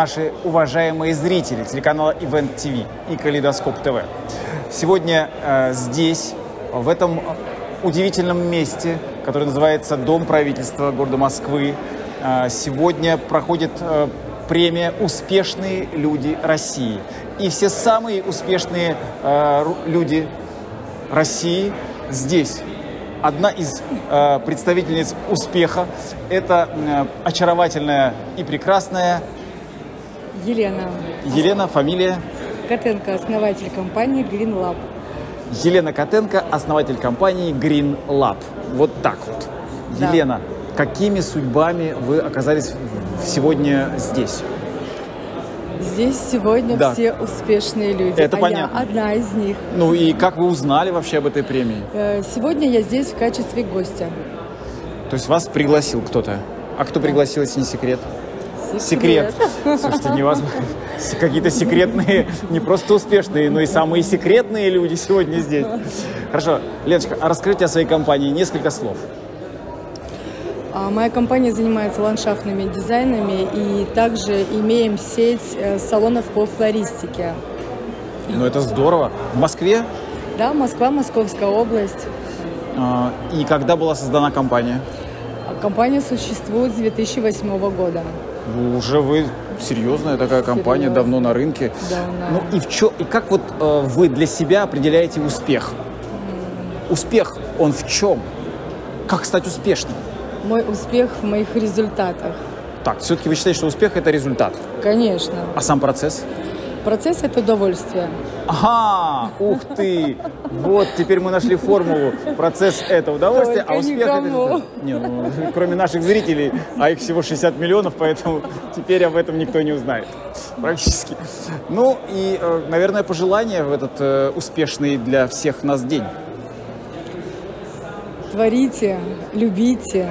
наши уважаемые зрители телеканала Event TV и Калейдоскоп ТВ. Сегодня э, здесь, в этом удивительном месте, которое называется Дом правительства города Москвы, э, сегодня проходит э, премия «Успешные люди России». И все самые успешные э, люди России здесь, одна из э, представительниц успеха. Это э, очаровательная и прекрасная Елена. Елена, фамилия? Котенко, основатель компании Green Lab. Елена Котенко, основатель компании Green Lab. Вот так вот. Да. Елена, какими судьбами вы оказались сегодня здесь? Здесь сегодня Да. все успешные люди. Это а понятно. я одна из них. Ну и как вы узнали вообще об этой премии? Э, Сегодня я здесь в качестве гостя. То есть вас пригласил кто-то? А кто пригласил, если не секрет? Секрет. Слушайте, невозможно. Какие-то секретные, не просто успешные, но и самые секретные люди сегодня здесь. Хорошо, Леночка, а расскажите о своей компании несколько слов. А Моя компания занимается ландшафтными дизайнами и также имеем сеть э, салонов по флористике. Ну это здорово. В Москве? Да, Москва, Московская область. А, И когда была создана компания? Компания существует с 2008 года. Уже вы серьезная такая компания, Серьезная. давно на рынке. Давно. Ну и в чё, и как вот э, вы для себя определяете успех? Успех, он в чем? Как стать успешным? Мой успех в моих результатах. Так, все-таки вы считаете, что успех это результат, Конечно. а сам процесс? Процесс – это удовольствие. Ага, ух ты! Вот, теперь мы нашли формулу. Процесс – это удовольствие, Только а успех – это. Не, ну, кроме наших зрителей, а их всего 60 миллионов, поэтому теперь об этом никто не узнает. Практически. Ну и, э, наверное, пожелание в этот э, успешный для всех нас день. Творите, любите.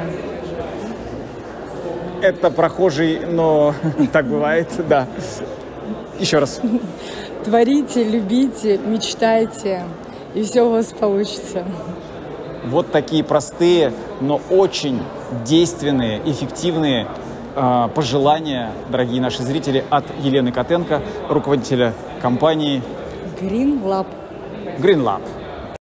Это прохожий, но так бывает, да. Еще раз. Творите, любите, мечтайте, и все у вас получится. Вот такие простые, но очень действенные, эффективные э, пожелания, дорогие наши зрители, от Елены Котенко, руководителя компании Green Lab. Green Lab.